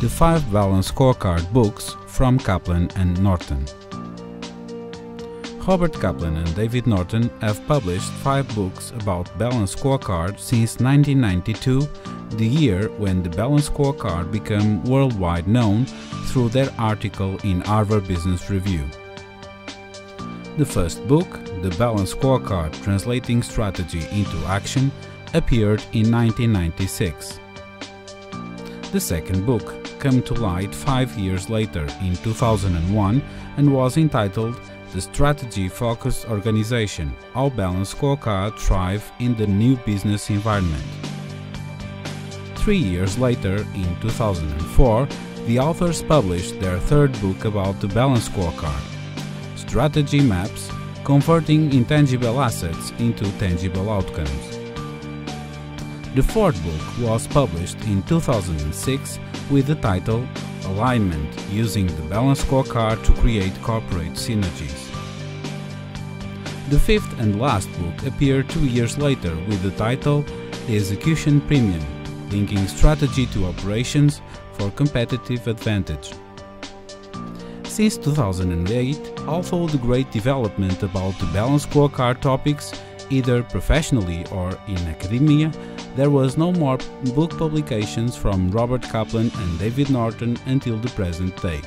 the five balance scorecard books from Kaplan and Norton. Robert Kaplan and David Norton have published five books about balance scorecard since 1992, the year when the balance scorecard became worldwide known through their article in Harvard Business Review. The first book, The Balance Scorecard Translating Strategy into Action, appeared in 1996. The second book came to light five years later in 2001 and was entitled The Strategy Focused Organization How Balance Scorecard Thrive in the New Business Environment. Three years later, in 2004, the authors published their third book about the Balance Scorecard Strategy Maps Converting Intangible Assets into Tangible Outcomes. The fourth book was published in 2006 with the title Alignment Using the Balance Scorecard to Create Corporate Synergies. The fifth and last book appeared two years later with the title The Execution Premium Linking Strategy to Operations for Competitive Advantage. Since 2008, although the great development about the balance scorecard topics, either professionally or in academia, there was no more book publications from Robert Kaplan and David Norton until the present day.